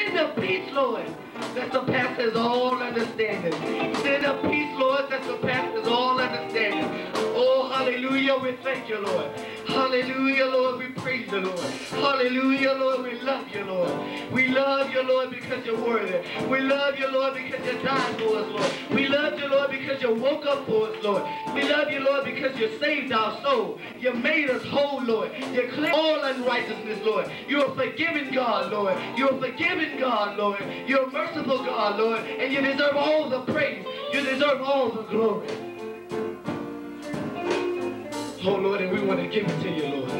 Send a peace, Lord, that surpasses all understanding. Send a peace, Lord, that surpasses all Hallelujah, we thank you, Lord. Hallelujah, Lord, we praise you, Lord. Hallelujah, Lord, we love you, Lord. We love you, Lord, because you're worthy. We love you, Lord, because you died for us, Lord. We love you, Lord, because you woke up for us, Lord. We love you, Lord, because you saved our soul. You made us whole, Lord. You cleared all unrighteousness, Lord. You're a forgiving God, Lord. You're a forgiving God, Lord. You're a merciful God, Lord. And you deserve all the praise. You deserve all the glory. Oh Lord, and we want to give it to you, Lord.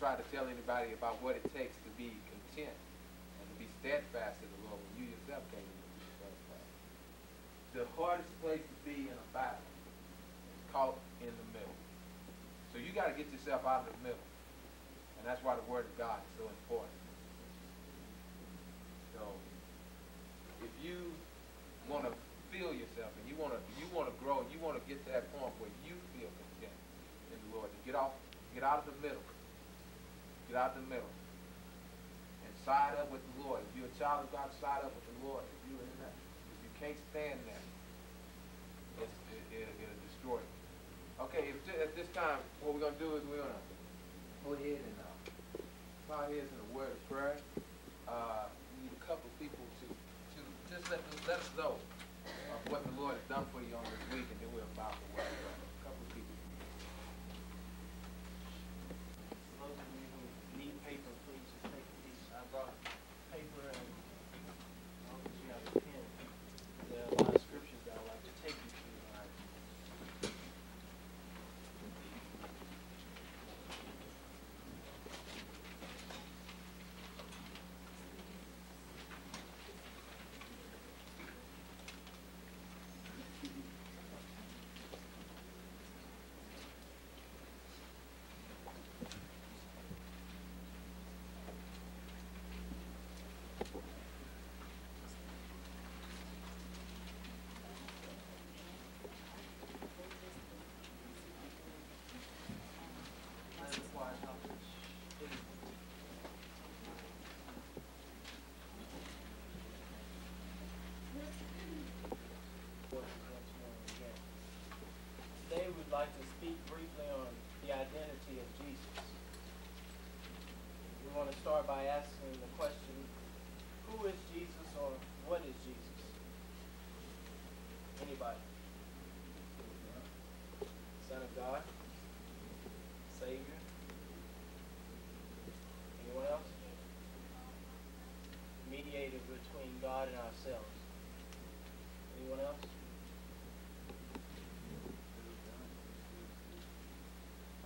Tried to tell anybody about what it takes to be content and to be steadfast in the Lord when you yourself can't even be steadfast? The hardest place to be in a battle is caught in the middle. So you got to get yourself out of the middle. And that's why the Word of God is so important. So if you want to feel yourself and you want to you want to grow and you want to get to that point where you feel content in the Lord, to get off, get out of the middle, get out the middle, and side up with the Lord. If you're a child of God, side up with the Lord. If that, if you can't stand that, it's, it, it, it'll destroy you. Okay, at this time, what we're gonna do is we're gonna go ahead and uh, bow heads in a word of prayer. Uh, we need a couple people to to just let let us know of what the Lord has done for you on this week, and then we'll bow for word of prayer. A couple of people. Those of you who need paper, please just take a piece. I brought paper and as long as you have a pen, there are a lot of scriptures that I'd like to take you through tonight. That's why I thought it should- Today we'd like to speak briefly on the identity of Jesus. We want to start by asking the question, who is Jesus or what is Jesus? Anybody? Son of God? Savior? Anyone else? Mediator between God and ourselves. Anyone else?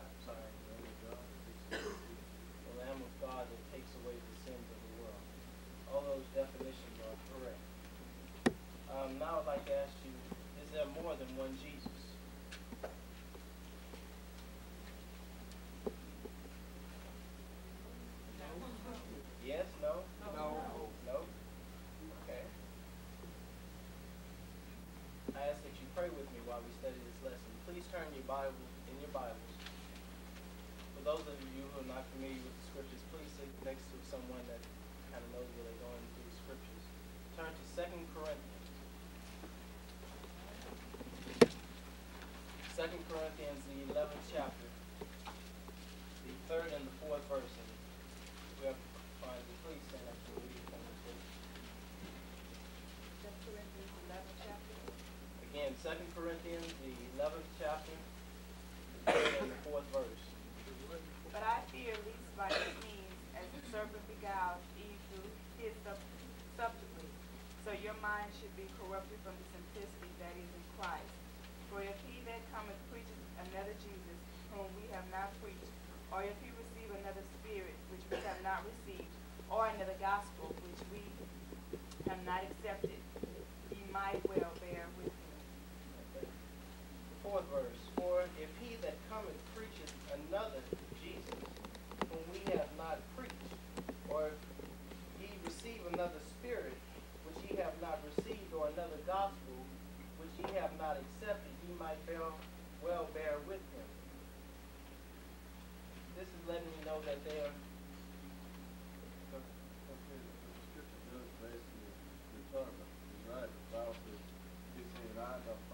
I'm sorry. The Lamb of God that takes away the sins of the world. All those definitions are correct. Um, now I'd like to ask you, is there more than one Jesus? Yes, no? No. No? Okay. I ask that you pray with me while we study this lesson. Please turn your Bible in your Bibles. For those of you who are not familiar with the scriptures, please sit next to someone that kind of knows where 11th chapter, the third and the fourth verses, we have to find the priest and have to read from the text. Corinthians 11th chapter. Again, 2 Corinthians, the 11th chapter, the third and the fourth verse. But I fear least by any means, as the serpent beguiled Eve through his subtlety, so your mind should be corrupted from the simplicity that is in Christ. For if he that cometh another Jesus, whom we have not preached, or if he receive another spirit, which we have not received, or another gospel, which we have not accepted, ye might well bear with him. Fourth verse. For if he that cometh preacheth another Jesus, whom we have not preached, or if he receive another spirit, which ye have not received, or another gospel, which ye have not accepted, ye might bear, well bear with him. This is letting me know that they are. Okay, the description does basically determine the right about this. It's a right about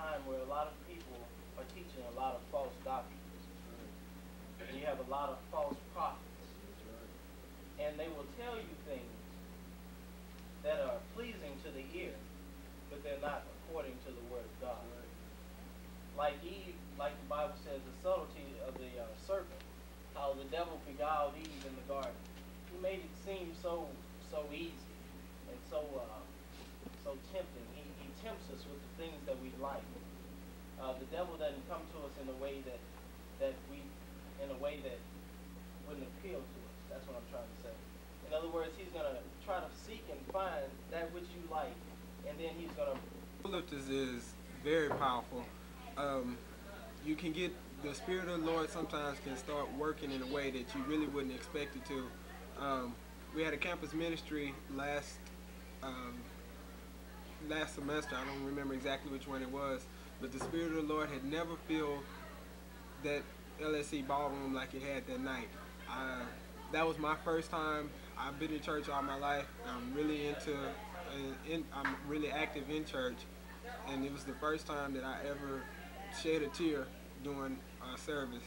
time where a lot of people are teaching a lot of false doctrines. And you have a lot of false prophets. And they will tell you things that are pleasing to the ear, but they're not according to the word of God. Like Eve, like the Bible says, the subtlety of the uh, serpent, how the devil beguiled Eve in the garden. He made it seem so so easy and so uh, so tempting. He, he tempts us with the things that we like. Uh, the devil doesn't come to us in a way that that we in a way that wouldn't appeal to us. That's what I'm trying to say. In other words, he's gonna try to seek and find that which you like, and then he's gonna Lifters is very powerful. Um, you can get the spirit of the Lord sometimes can start working in a way that you really wouldn't expect it to. Um, we had a campus ministry last um, last semester. I don't remember exactly which one it was, but the spirit of the Lord had never filled that LSC ballroom like it had that night. I, that was my first time. I've been in church all my life. I'm really into, uh, in, I'm really active in church, and it was the first time that I ever shed a tear during a service.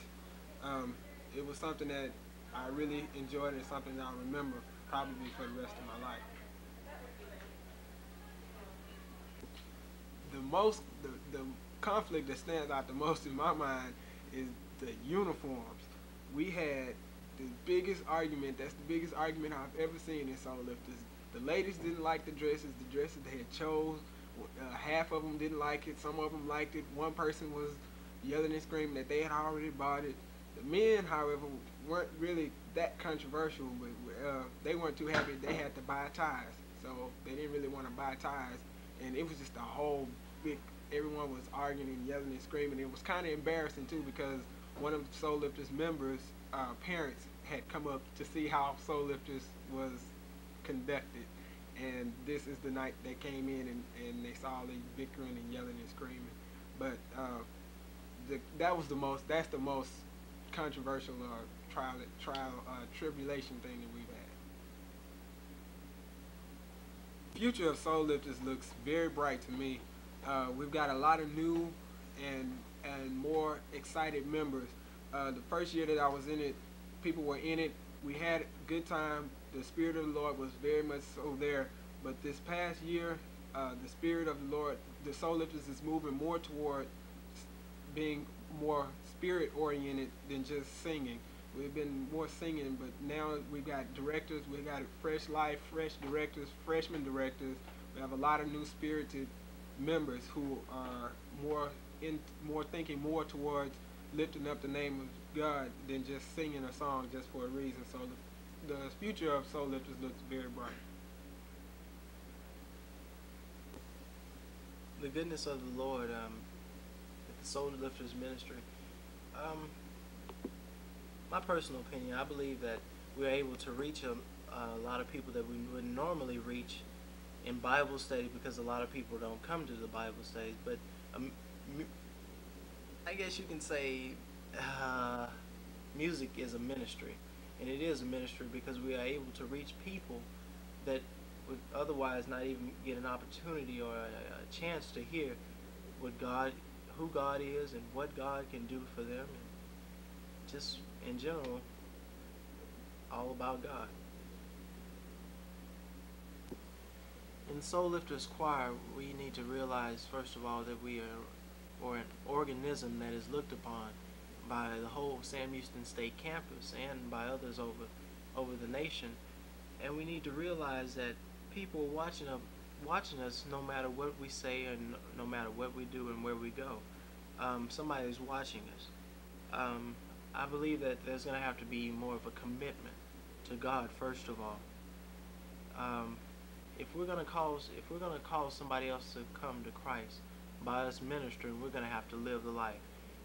Um, it was something that I really enjoyed and something that I'll remember probably for the rest of my life. Most, the, the conflict that stands out the most in my mind is the uniforms. We had the biggest argument, that's the biggest argument I've ever seen in Soul Lifters. The ladies didn't like the dresses, the dresses they had chose. Uh, half of them didn't like it, some of them liked it. One person was yelling and screaming that they had already bought it. The men, however, weren't really that controversial, but uh, they weren't too happy they had to buy ties. So they didn't really want to buy ties. And it was just a whole everyone was arguing and yelling and screaming. It was kind of embarrassing too because one of Soul Lifters members' uh, parents had come up to see how Soul Lifters was conducted. And this is the night they came in and, and they saw the bickering and yelling and screaming. But uh, the, that was the most, that's the most controversial uh, trial, trial uh, tribulation thing that we've had. Future of Soul Lifters looks very bright to me. Uh, we've got a lot of new and and more excited members. Uh, the first year that I was in it, people were in it. We had a good time. The Spirit of the Lord was very much so there. But this past year, uh, the Spirit of the Lord, the Soul Lifters is moving more toward being more spirit oriented than just singing. We've been more singing, but now we've got directors. We've got fresh life, fresh directors, freshman directors. We have a lot of new spirited members who are more in, more thinking more towards lifting up the name of God than just singing a song just for a reason. So the, the future of Soul Lifters looks very bright. The goodness of the Lord, um, the Soul Lifters ministry. Um, my personal opinion, I believe that we're able to reach a, a lot of people that we would normally reach in Bible study because a lot of people don't come to the Bible studies. But um, I guess you can say uh, music is a ministry, and it is a ministry because we are able to reach people that would otherwise not even get an opportunity or a, a chance to hear what God, who God is, and what God can do for them, and just in general, all about God. In Soul Lifters Choir, we need to realize, first of all, that we are or an organism that is looked upon by the whole Sam Houston State campus and by others over over the nation. And we need to realize that people watching watching us no matter what we say and no matter what we do and where we go. Um, somebody is watching us. Um, I believe that there's going to have to be more of a commitment to God first of all. Um, if we're going to cause if we're to call somebody else to come to Christ by us ministering, we're going to have to live the life.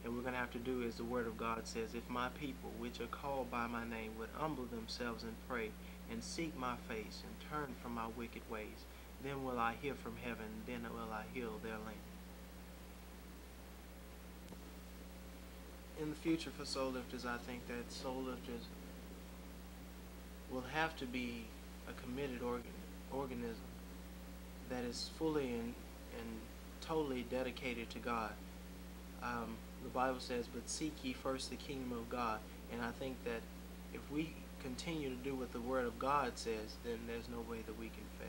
And we're going to have to do as the Word of God says, if my people, which are called by my name, would humble themselves and pray and seek my face and turn from my wicked ways, then will I hear from heaven, then will I heal their land. In the future for soul lifters, I think that soul lifters will have to be a committed organ, organism that is fully and, and totally dedicated to God. Um, the Bible says, but seek ye first the kingdom of God. And I think that if we continue to do what the Word of God says, then there's no way that we can fail.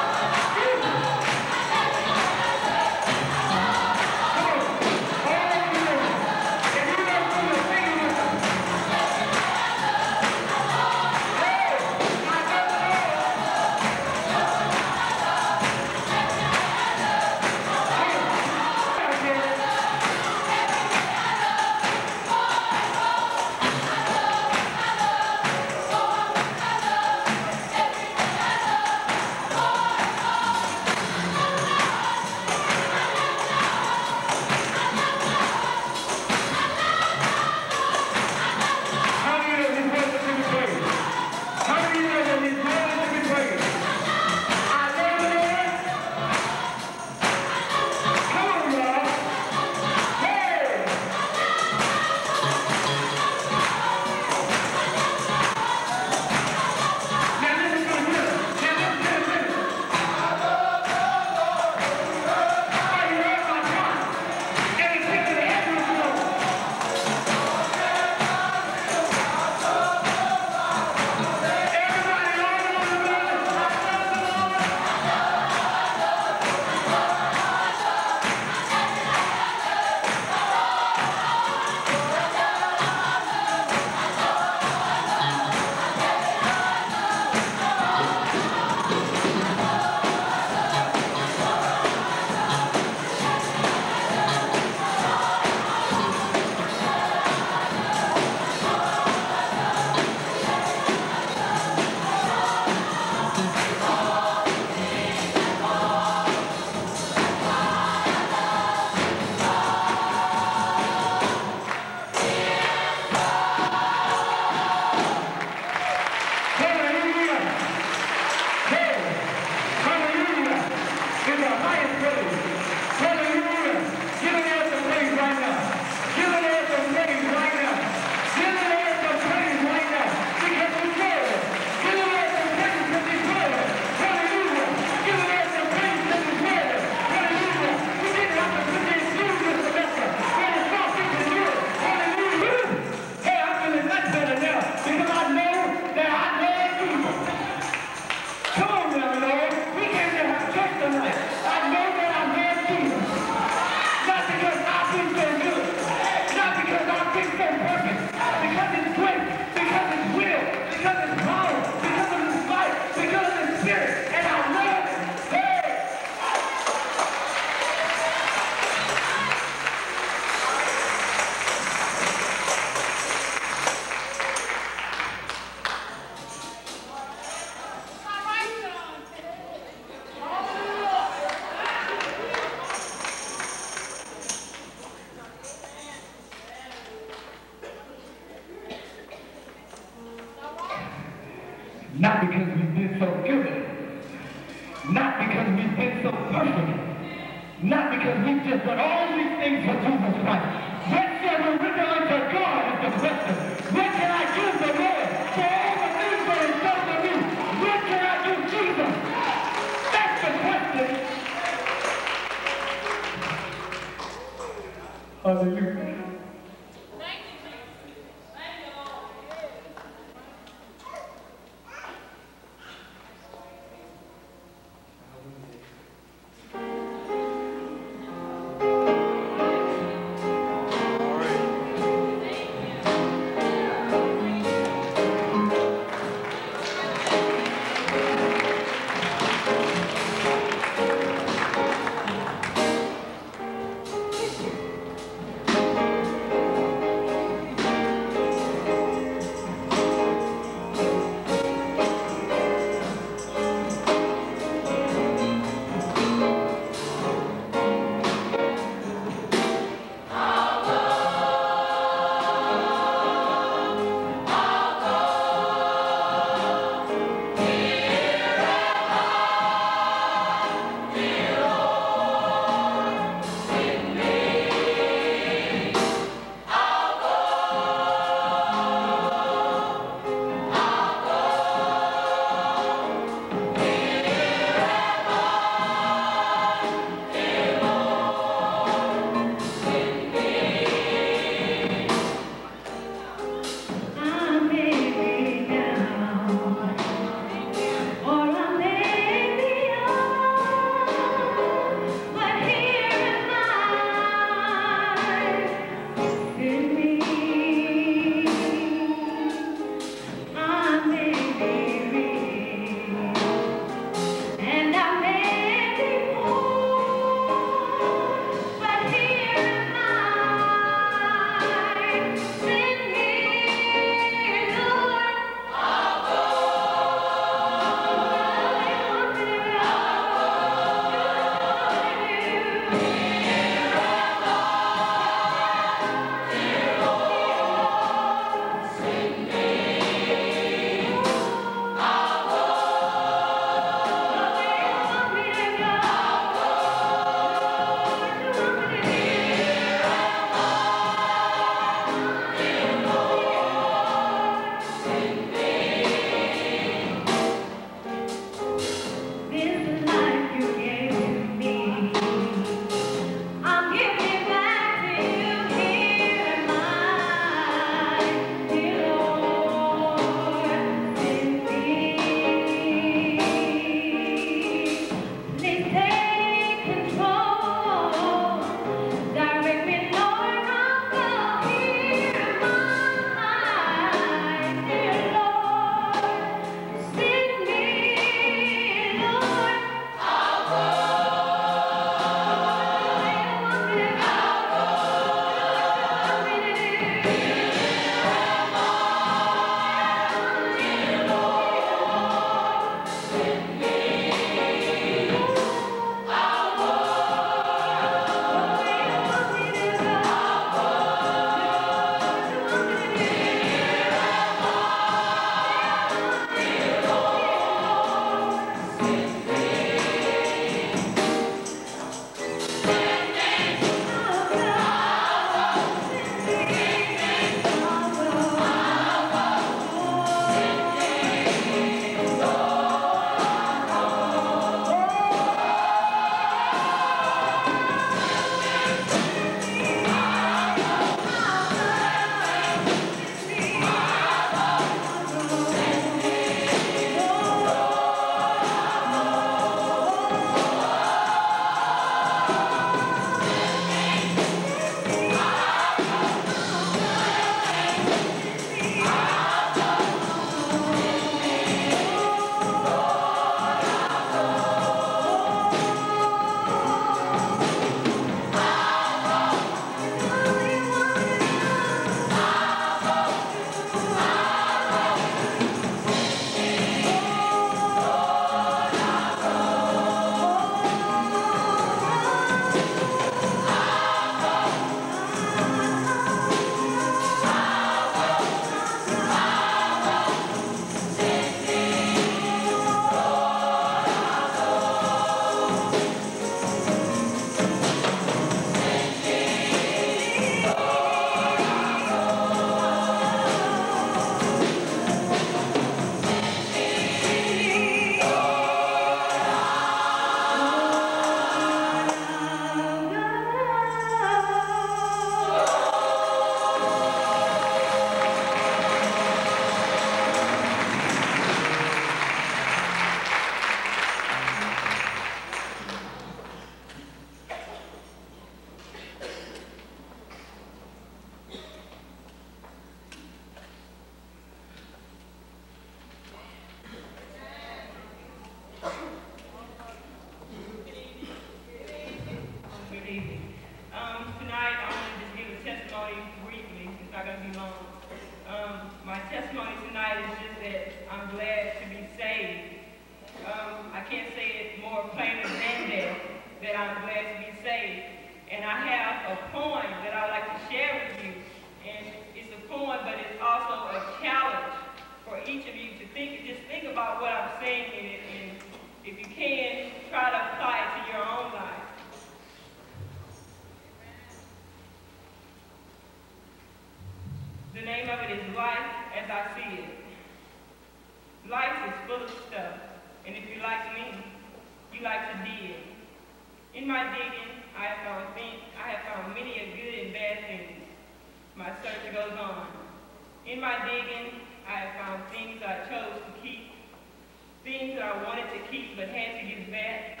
To keep but had to give back,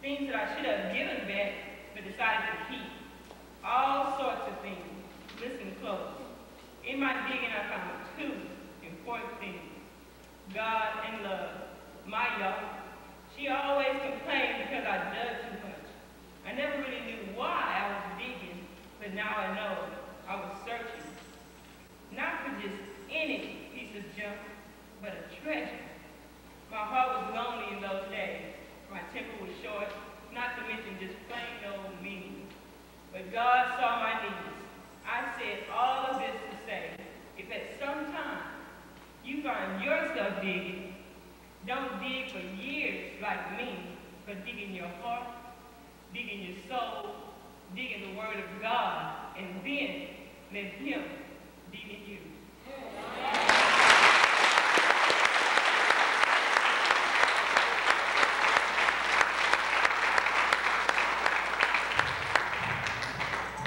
things that I should have given back but decided to keep. All sorts of things. Listen close. In my digging, I found two important things. God and love. My y'all. She always complained because I dug too much. I never really knew why I was digging, but now I know I was searching. Not for just any piece of junk, but a treasure. My heart was lonely in those days. My temper was short, not to mention just plain old mean. But God saw my needs. I said all of this to say, if at some time you find yourself digging, don't dig for years like me, but dig in your heart, dig in your soul, dig in the word of God, and then let him dig in you.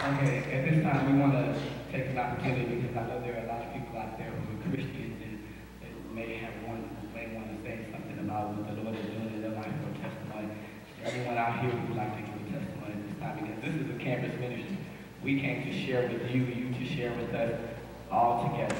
Okay, at this time, we want to take an opportunity because I know there are a lot of people out there who are Christians and that may have one, may want to say something about what the Lord is doing in their life or testimony. There anyone out here would like to give a testimony at this time? Because this is a campus ministry. We came to share with you, you to share with us all together.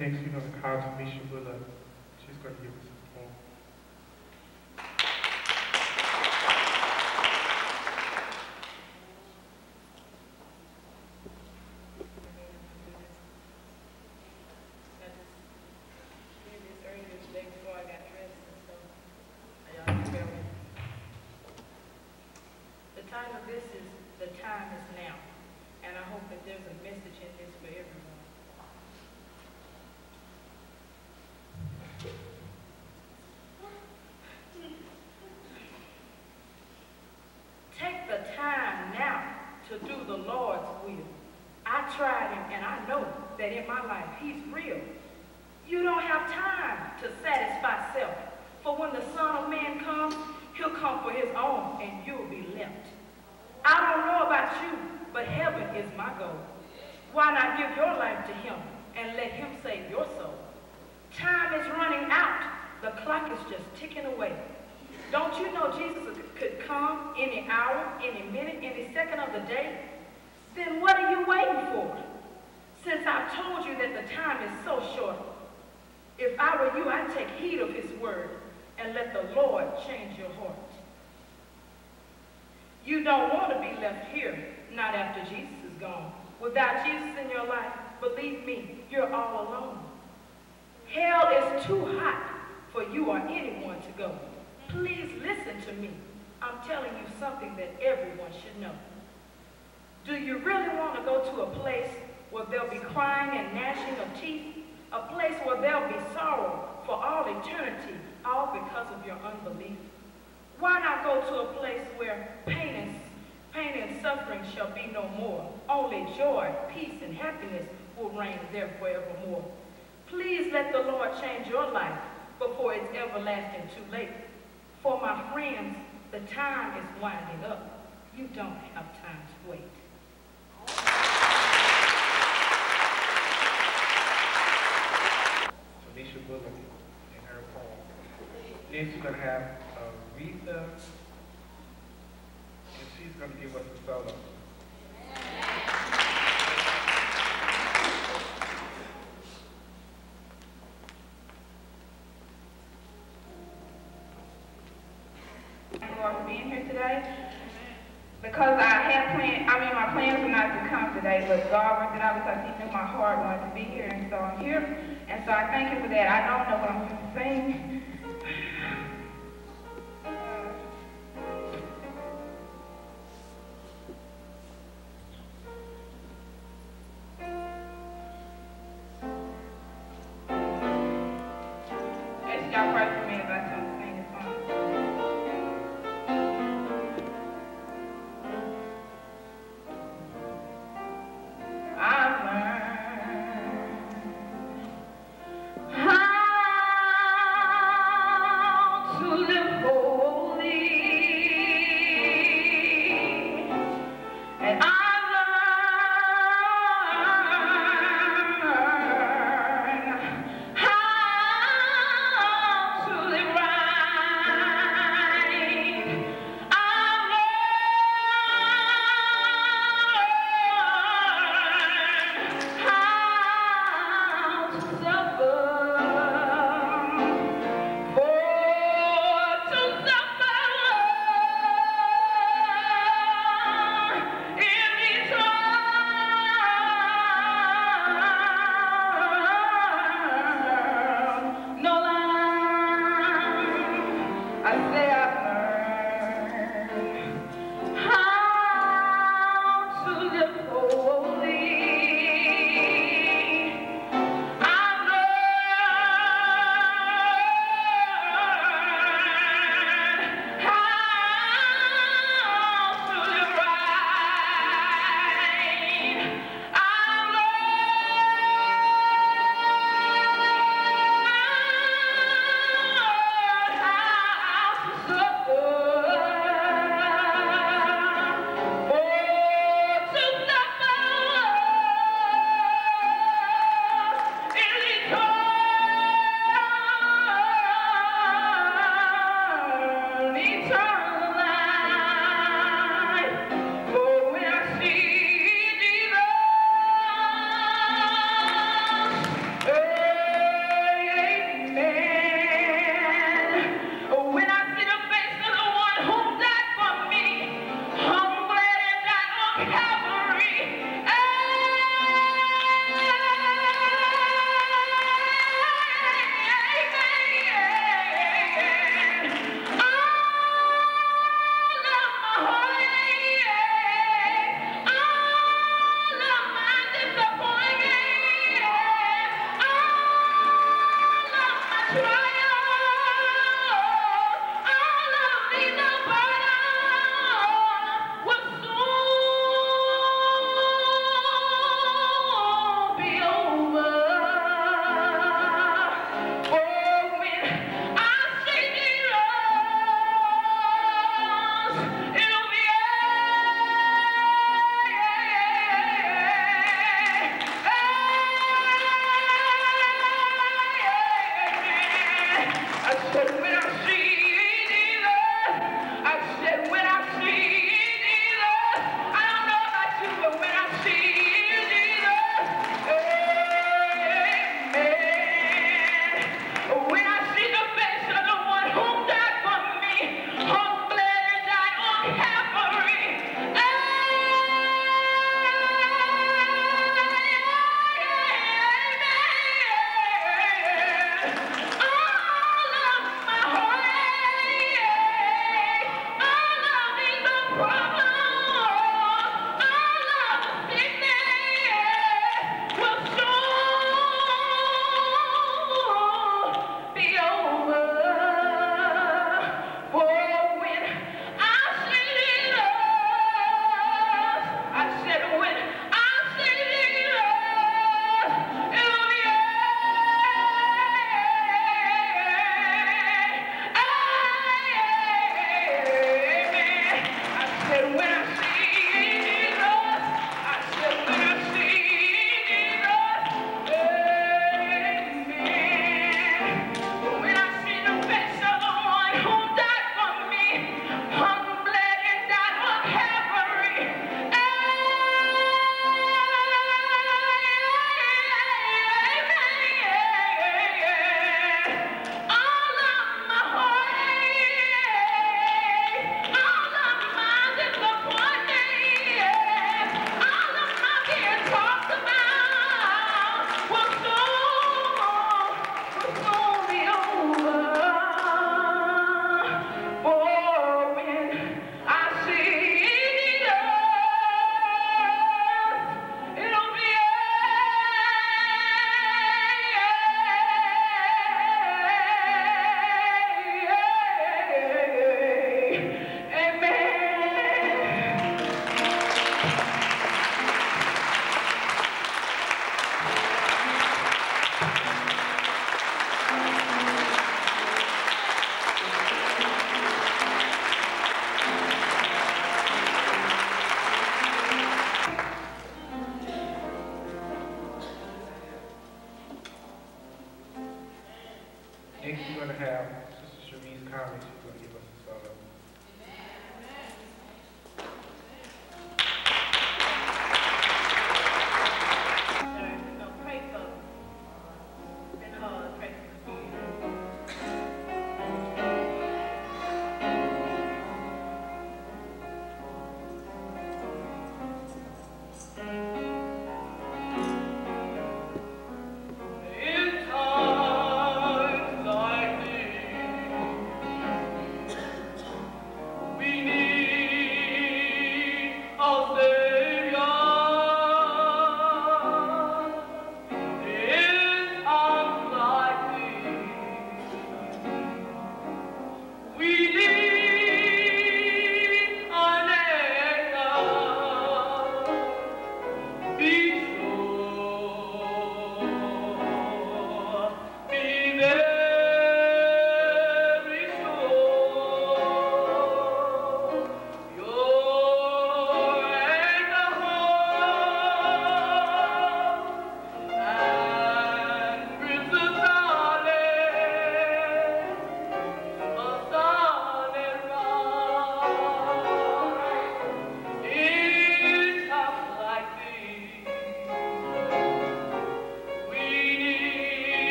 Next, we're going to call Tamisha Bullock. She's going to give us a poem. The time of this is The Time is Now, and I hope that there's a message in this for everyone. The Lord's will. I tried him and I know that in my life he's real. You don't have time to satisfy self. For when the Son of Man comes, he'll come for his own and you'll be left. I don't know about you, but heaven is my goal. Why not give your life to him and let him save your soul? Time is running out. The clock is just ticking away. Don't you know Jesus could come any hour, any minute, any second of the day? Then what are you waiting for? Since I've told you that the time is so short, if I were you, I'd take heed of his word and let the Lord change your heart. You don't want to be left here, not after Jesus is gone. Without Jesus in your life, believe me, you're all alone. Hell is too hot for you or anyone to go. Please listen to me. I'm telling you something that everyone should know. Do you really want to go to a place where there'll be crying and gnashing of teeth? A place where there'll be sorrow for all eternity, all because of your unbelief? Why not go to a place where pain and, pain and suffering shall be no more? Only joy, peace, and happiness will reign there forevermore. Please let the Lord change your life before it's everlasting too late. For my friends, the time is winding up. You don't have time to wait. Felicia Bullock in her poem. Next we're going to have uh, Aretha, and she's going to give us a solo. for being here today. Because I had planned, I mean, my plans were not to come today, but God out because He knew my heart wanted to be here, and so I'm here. And so I thank Him for that. I don't know what I'm going to sing.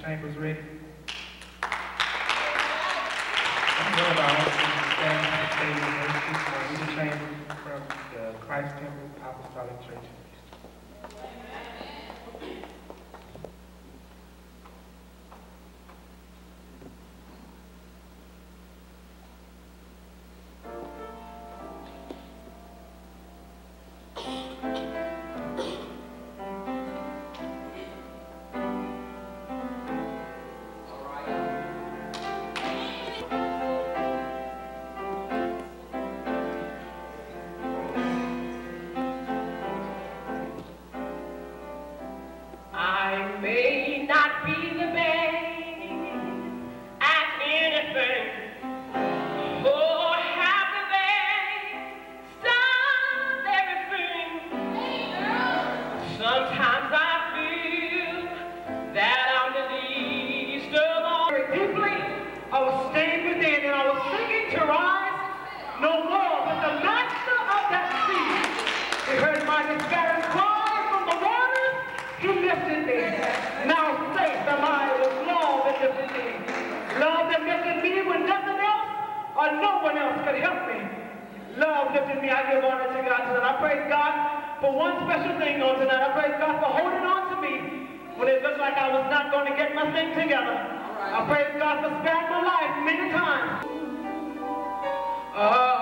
Shank was ready. gifted me. I give honor to God tonight. I praise God for one special thing on tonight. I praise God for holding on to me when it looked like I was not going to get my thing together. I praise God for sparing my life many times. Uh,